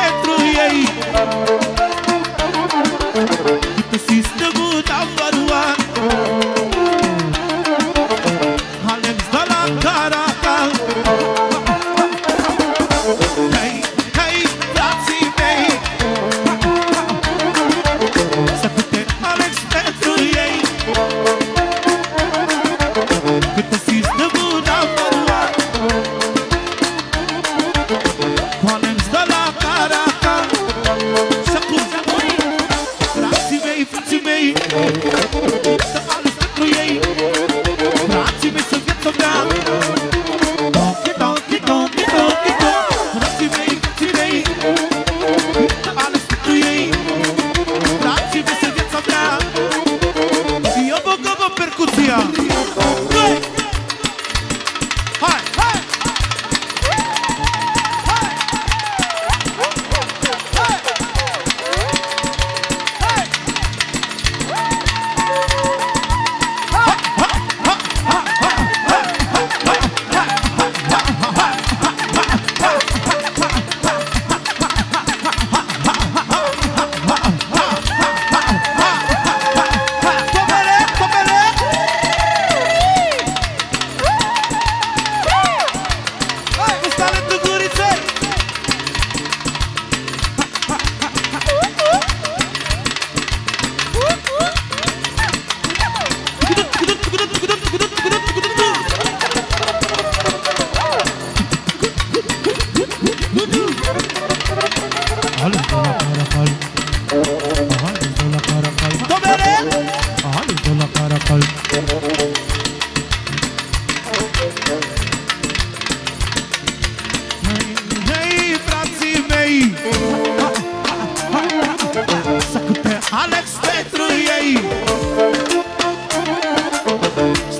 centro, e aí? Música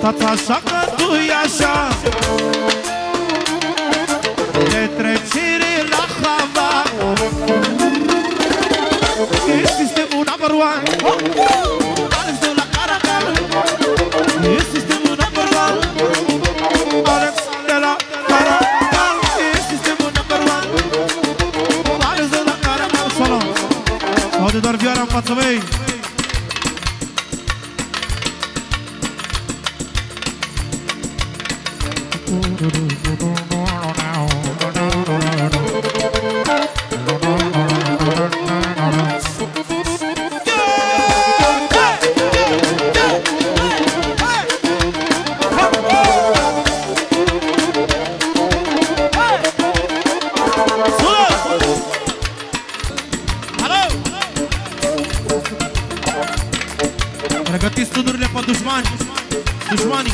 Stați așa că tu e așa Petrecere la hava. E sistemul number one Alex de la Caracal. E sistemul number one Alex de la Caracal. E sistemul number one Alex de la Caracal. Solo. Aude doar vioara în fața mei Pregătiți tunurile pe dușmani. Dușmanii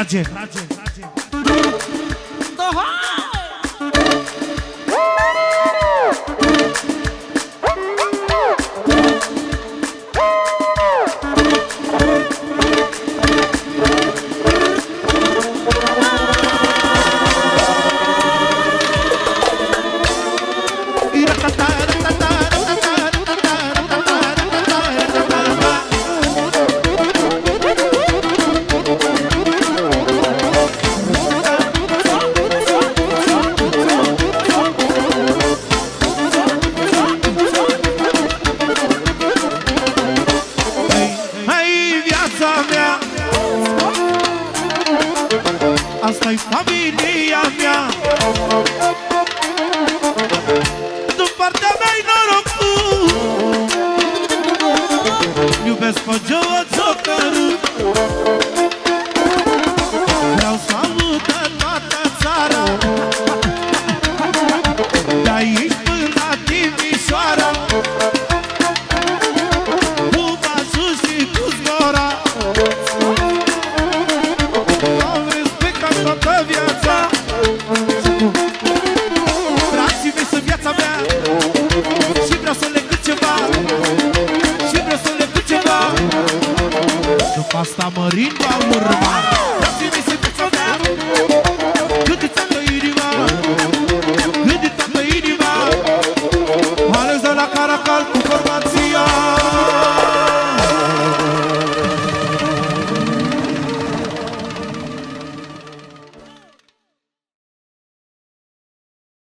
Trage, trage, trage Hai Asta-i familia mea. Din partea mea-i norocul Iubesc pe Joe tamarindo ao murmar.